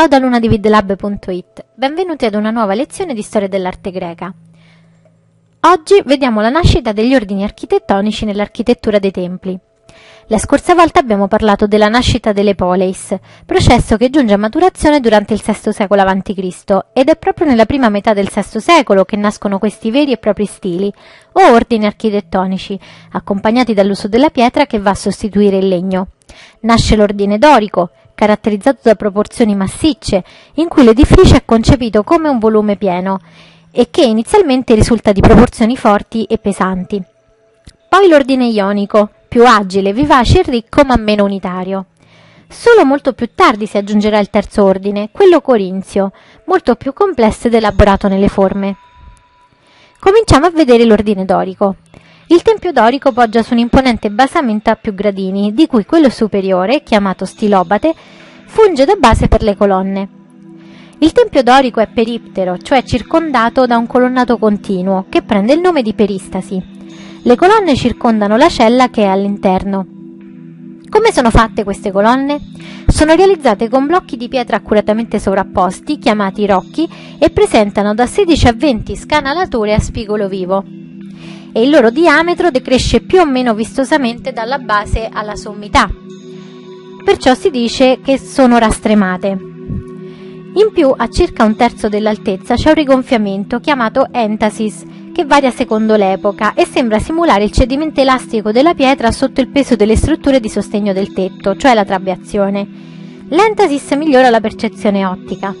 Ciao da lunadividlab.it, benvenuti ad una nuova lezione di storia dell'arte greca. Oggi vediamo la nascita degli ordini architettonici nell'architettura dei templi. La scorsa volta abbiamo parlato della nascita delle poleis, processo che giunge a maturazione durante il VI secolo a.C. ed è proprio nella prima metà del VI secolo che nascono questi veri e propri stili, o ordini architettonici, accompagnati dall'uso della pietra che va a sostituire il legno. Nasce l'ordine dorico, caratterizzato da proporzioni massicce, in cui l'edificio è concepito come un volume pieno e che inizialmente risulta di proporzioni forti e pesanti. Poi l'ordine ionico, più agile, vivace e ricco ma meno unitario. Solo molto più tardi si aggiungerà il terzo ordine, quello corinzio, molto più complesso ed elaborato nelle forme. Cominciamo a vedere l'ordine dorico. Il tempio dorico poggia su un imponente basamento a più gradini, di cui quello superiore, chiamato stilobate, funge da base per le colonne. Il tempio dorico è periptero, cioè circondato da un colonnato continuo, che prende il nome di peristasi. Le colonne circondano la cella che è all'interno. Come sono fatte queste colonne? Sono realizzate con blocchi di pietra accuratamente sovrapposti, chiamati rocchi, e presentano da 16 a 20 scanalature a spigolo vivo e il loro diametro decresce più o meno vistosamente dalla base alla sommità. Perciò si dice che sono rastremate. In più, a circa un terzo dell'altezza c'è un rigonfiamento chiamato entasis, che varia secondo l'epoca e sembra simulare il cedimento elastico della pietra sotto il peso delle strutture di sostegno del tetto, cioè la trabeazione. L'entasis migliora la percezione ottica.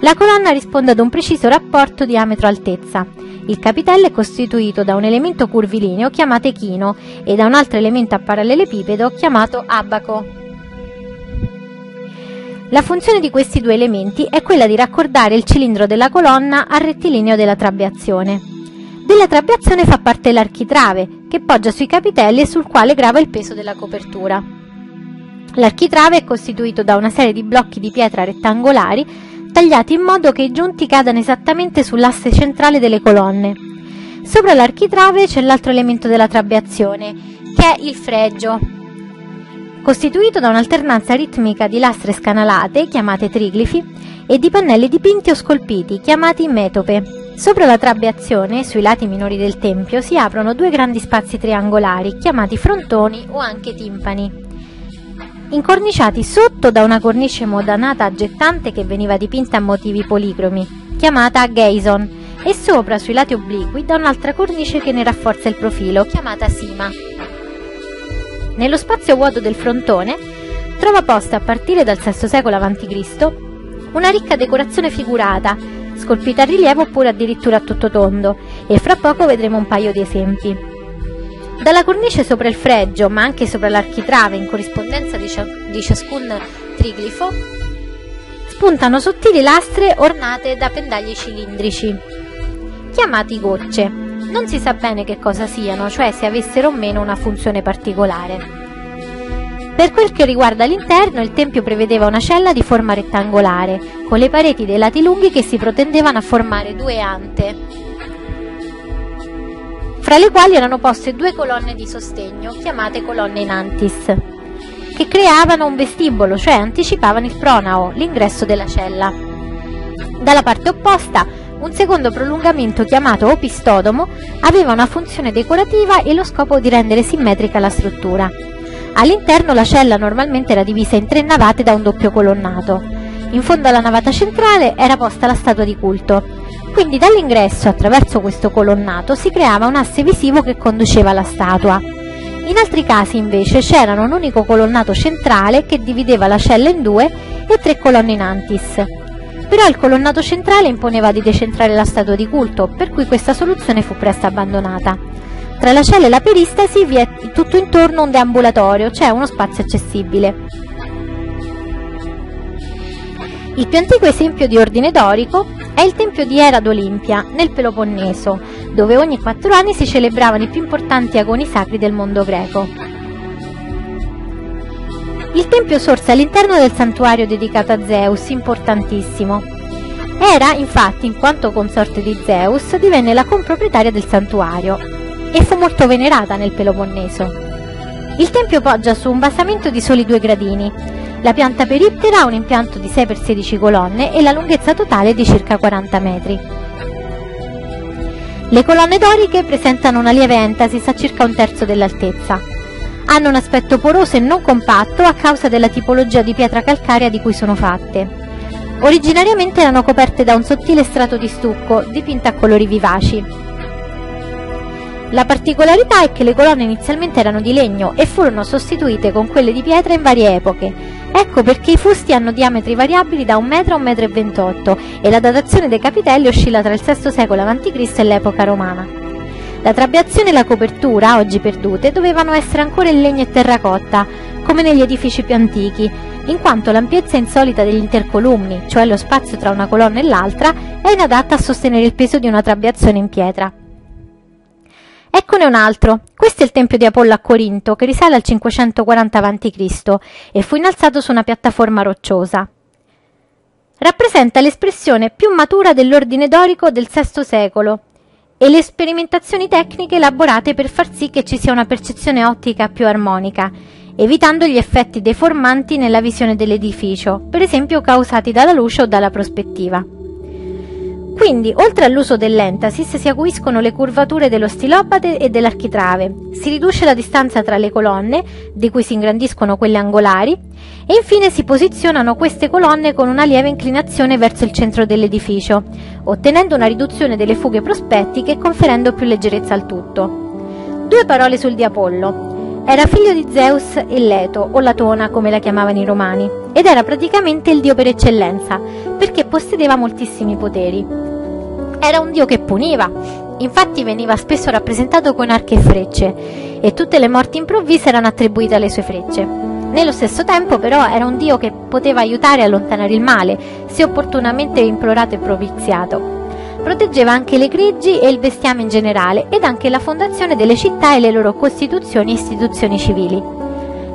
La colonna risponde ad un preciso rapporto diametro-altezza il capitello è costituito da un elemento curvilineo chiamato echino e da un altro elemento a parallelepipedo chiamato abaco. La funzione di questi due elementi è quella di raccordare il cilindro della colonna al rettilineo della trabeazione. Della trabeazione fa parte l'architrave, che poggia sui capitelli e sul quale grava il peso della copertura. L'architrave è costituito da una serie di blocchi di pietra rettangolari tagliati in modo che i giunti cadano esattamente sull'asse centrale delle colonne. Sopra l'architrave c'è l'altro elemento della trabeazione, che è il fregio, costituito da un'alternanza ritmica di lastre scanalate, chiamate triglifi, e di pannelli dipinti o scolpiti, chiamati metope. Sopra la trabeazione, sui lati minori del tempio, si aprono due grandi spazi triangolari, chiamati frontoni o anche timpani incorniciati sotto da una cornice modanata aggettante che veniva dipinta a motivi policromi, chiamata Geison, e sopra sui lati obliqui da un'altra cornice che ne rafforza il profilo, chiamata Sima. Nello spazio vuoto del frontone trova posta a partire dal VI secolo a.C. una ricca decorazione figurata, scolpita a rilievo oppure addirittura a tutto tondo, e fra poco vedremo un paio di esempi. Dalla cornice sopra il fregio, ma anche sopra l'architrave in corrispondenza di, cia- di ciascun triglifo, spuntano sottili lastre ornate da pendagli cilindrici, chiamati gocce. Non si sa bene che cosa siano, cioè se avessero o meno una funzione particolare. Per quel che riguarda l'interno, il tempio prevedeva una cella di forma rettangolare, con le pareti dei lati lunghi che si protendevano a formare due ante, fra le quali erano poste due colonne di sostegno, chiamate colonne in antis, che creavano un vestibolo, cioè anticipavano il pronao, l'ingresso della cella. Dalla parte opposta, un secondo prolungamento chiamato opistodomo aveva una funzione decorativa e lo scopo di rendere simmetrica la struttura. All'interno la cella normalmente era divisa in tre navate da un doppio colonnato. In fondo alla navata centrale era posta la statua di culto, quindi dall'ingresso attraverso questo colonnato si creava un asse visivo che conduceva alla statua. In altri casi invece c'era un unico colonnato centrale che divideva la cella in due e tre colonne in antis. Però il colonnato centrale imponeva di decentrare la statua di culto, per cui questa soluzione fu presto abbandonata. Tra la cella e la peristasi vi è tutto intorno un deambulatorio, cioè uno spazio accessibile. Il più antico esempio di ordine dorico è il tempio di Era d'Olimpia, nel Peloponneso, dove ogni quattro anni si celebravano i più importanti agoni sacri del mondo greco. Il tempio sorse all'interno del santuario dedicato a Zeus, importantissimo. Era, infatti, in quanto consorte di Zeus, divenne la comproprietaria del santuario e fu molto venerata nel Peloponneso. Il tempio poggia su un basamento di soli due gradini, La pianta perittera ha un impianto di 6x16 colonne e la lunghezza totale di circa 40 metri. Le colonne doriche presentano una lieve entasis a circa un terzo dell'altezza. Hanno un aspetto poroso e non compatto a causa della tipologia di pietra calcarea di cui sono fatte. Originariamente erano coperte da un sottile strato di stucco dipinto a colori vivaci. La particolarità è che le colonne inizialmente erano di legno e furono sostituite con quelle di pietra in varie epoche. Ecco perché i fusti hanno diametri variabili da 1 metro a 1,28 m e la datazione dei capitelli oscilla tra il VI secolo a.C. e l'epoca romana. La trabeazione e la copertura, oggi perdute, dovevano essere ancora in legno e terracotta, come negli edifici più antichi, in quanto l'ampiezza insolita degli intercolumni, cioè lo spazio tra una colonna e l'altra, è inadatta a sostenere il peso di una trabeazione in pietra. Eccone un altro. Questo è il tempio di Apollo a Corinto, che risale al 540 a.C. e fu innalzato su una piattaforma rocciosa. Rappresenta l'espressione più matura dell'ordine dorico del VI secolo e le sperimentazioni tecniche elaborate per far sì che ci sia una percezione ottica più armonica, evitando gli effetti deformanti nella visione dell'edificio, per esempio causati dalla luce o dalla prospettiva. Quindi, oltre all'uso dell'entasis, si acuiscono le curvature dello stilobate e dell'architrave, si riduce la distanza tra le colonne, di cui si ingrandiscono quelle angolari, e infine si posizionano queste colonne con una lieve inclinazione verso il centro dell'edificio, ottenendo una riduzione delle fughe prospettiche e conferendo più leggerezza al tutto. Due parole sul di Apollo. Era figlio di Zeus e Leto, o Latona come la chiamavano i romani, ed era praticamente il dio per eccellenza, perché possedeva moltissimi poteri. Era un dio che puniva, infatti veniva spesso rappresentato con archi e frecce, e tutte le morti improvvise erano attribuite alle sue frecce. Nello stesso tempo, però, era un dio che poteva aiutare a allontanare il male, se opportunamente implorato e propiziato, Proteggeva anche le greggi e il bestiame in generale ed anche la fondazione delle città e le loro costituzioni e istituzioni civili.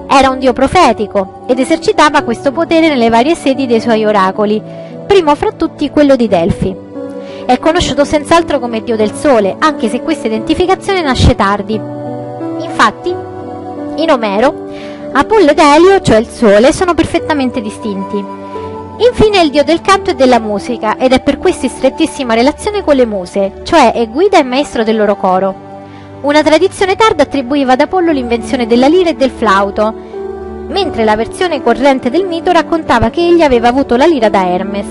Era un dio profetico ed esercitava questo potere nelle varie sedi dei suoi oracoli, primo fra tutti quello di Delfi. È conosciuto senz'altro come dio del sole, anche se questa identificazione nasce tardi. Infatti, in Omero, Apollo ed Elio, cioè il sole, sono perfettamente distinti. Infine è il dio del canto e della musica ed è per questo in strettissima relazione con le muse, cioè è guida e maestro del loro coro. Una tradizione tarda attribuiva ad Apollo l'invenzione della lira e del flauto, mentre la versione corrente del mito raccontava che egli aveva avuto la lira da Hermes.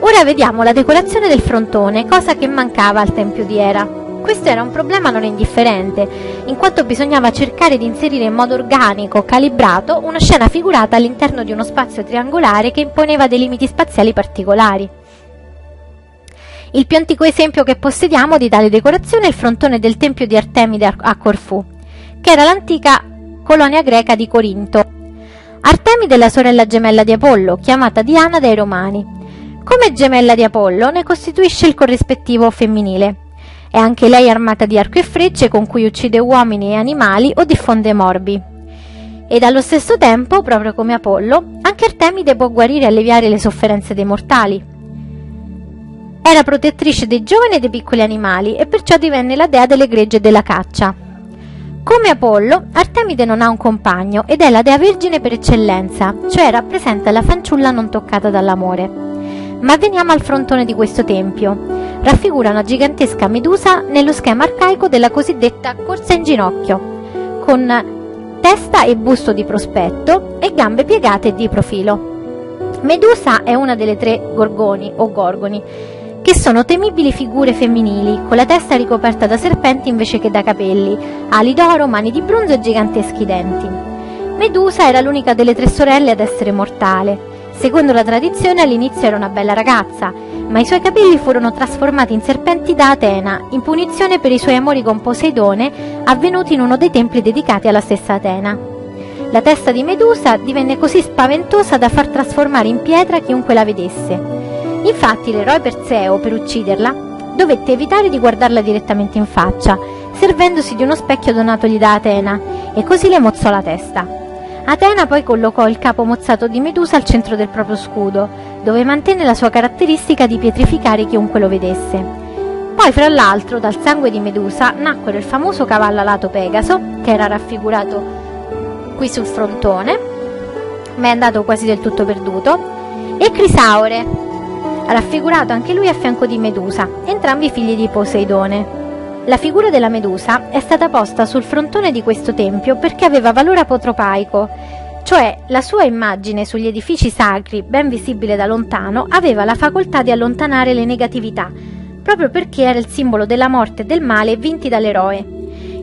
Ora vediamo la decorazione del frontone, cosa che mancava al tempio di Era. Questo era un problema non indifferente, in quanto bisognava cercare di inserire in modo organico, calibrato, una scena figurata all'interno di uno spazio triangolare che imponeva dei limiti spaziali particolari. Il più antico esempio che possediamo di tale decorazione è il frontone del tempio di Artemide a Corfù, che era l'antica colonia greca di Corinto. Artemide è la sorella gemella di Apollo, chiamata Diana dai Romani. Come gemella di Apollo ne costituisce il corrispettivo femminile. È anche lei armata di arco e frecce con cui uccide uomini e animali o diffonde morbi. Ed allo stesso tempo, proprio come Apollo, anche Artemide può guarire e alleviare le sofferenze dei mortali. Era protettrice dei giovani e dei piccoli animali e perciò divenne la dea delle gregge e della caccia. Come Apollo, Artemide non ha un compagno ed è la dea vergine per eccellenza, cioè rappresenta la fanciulla non toccata dall'amore. Ma veniamo al frontone di questo tempio raffigura una gigantesca medusa nello schema arcaico della cosiddetta corsa in ginocchio, con testa e busto di prospetto e gambe piegate di profilo. Medusa è una delle tre gorgoni o gorgoni, che sono temibili figure femminili, con la testa ricoperta da serpenti invece che da capelli, ali d'oro, mani di bronzo e giganteschi denti. Medusa era l'unica delle tre sorelle ad essere mortale. Secondo la tradizione all'inizio era una bella ragazza, ma i suoi capelli furono trasformati in serpenti da Atena, in punizione per i suoi amori con Poseidone avvenuti in uno dei templi dedicati alla stessa Atena. La testa di Medusa divenne così spaventosa da far trasformare in pietra chiunque la vedesse. Infatti l'eroe Perseo, per ucciderla, dovette evitare di guardarla direttamente in faccia, servendosi di uno specchio donatogli da Atena, e così le mozzò la testa. Atena poi collocò il capo mozzato di Medusa al centro del proprio scudo, dove mantenne la sua caratteristica di pietrificare chiunque lo vedesse. Poi, fra l'altro, dal sangue di Medusa nacquero il famoso cavallo alato Pegaso, che era raffigurato qui sul frontone, ma è andato quasi del tutto perduto, e Crisaure, raffigurato anche lui a fianco di Medusa, entrambi figli di Poseidone. La figura della Medusa è stata posta sul frontone di questo tempio perché aveva valore apotropaico, cioè la sua immagine sugli edifici sacri, ben visibile da lontano, aveva la facoltà di allontanare le negatività, proprio perché era il simbolo della morte e del male vinti dall'eroe.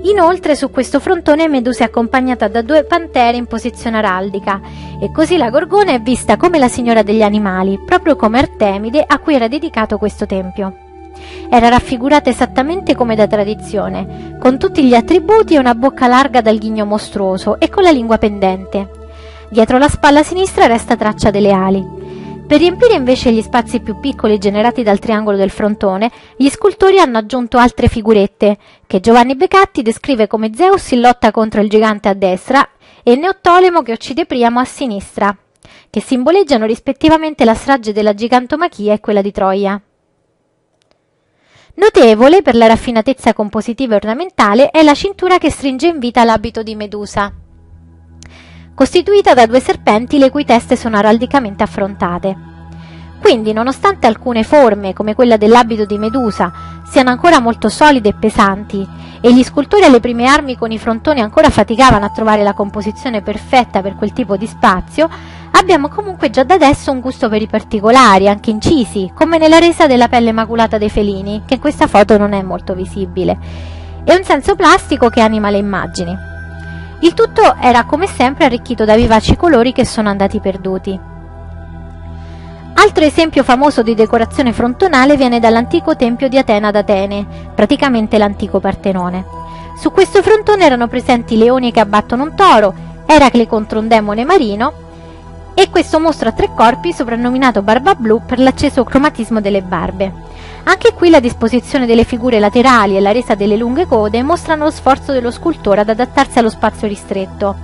Inoltre su questo frontone Medusa è accompagnata da due pantere in posizione araldica e così la Gorgona è vista come la signora degli animali, proprio come Artemide a cui era dedicato questo tempio. Era raffigurata esattamente come da tradizione, con tutti gli attributi e una bocca larga dal ghigno mostruoso e con la lingua pendente. Dietro la spalla sinistra resta traccia delle ali. Per riempire invece gli spazi più piccoli generati dal triangolo del frontone, gli scultori hanno aggiunto altre figurette, che Giovanni Becatti descrive come Zeus in lotta contro il gigante a destra e Neottolemo che uccide Priamo a sinistra, che simboleggiano rispettivamente la strage della gigantomachia e quella di Troia. Notevole per la raffinatezza compositiva e ornamentale è la cintura che stringe in vita l'abito di Medusa, costituita da due serpenti le cui teste sono araldicamente affrontate. Quindi, nonostante alcune forme, come quella dell'abito di Medusa, siano ancora molto solide e pesanti, e gli scultori alle prime armi con i frontoni ancora faticavano a trovare la composizione perfetta per quel tipo di spazio, abbiamo comunque già da adesso un gusto per i particolari, anche incisi, come nella resa della pelle maculata dei felini, che in questa foto non è molto visibile, e un senso plastico che anima le immagini. Il tutto era come sempre arricchito da vivaci colori che sono andati perduti. Altro esempio famoso di decorazione frontonale viene dall'antico tempio di Atena ad Atene, praticamente l'antico Partenone. Su questo frontone erano presenti leoni che abbattono un toro, Eracle contro un demone marino e questo mostro a tre corpi soprannominato Barba Blu per l'acceso cromatismo delle barbe. Anche qui la disposizione delle figure laterali e la resa delle lunghe code mostrano lo sforzo dello scultore ad adattarsi allo spazio ristretto.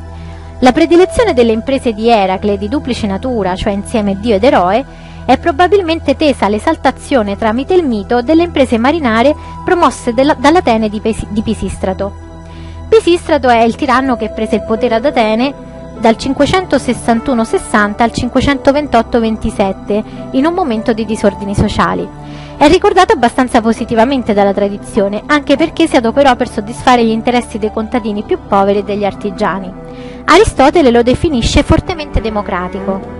La predilezione delle imprese di Eracle di duplice natura, cioè insieme Dio ed eroe, è probabilmente tesa all'esaltazione tramite il mito delle imprese marinare promosse dall'Atene di, Pisistrato. Pisistrato è il tiranno che prese il potere ad Atene dal 561-60 al 528-27 in un momento di disordini sociali. È ricordato abbastanza positivamente dalla tradizione, anche perché si adoperò per soddisfare gli interessi dei contadini più poveri e degli artigiani. Aristotele lo definisce fortemente democratico.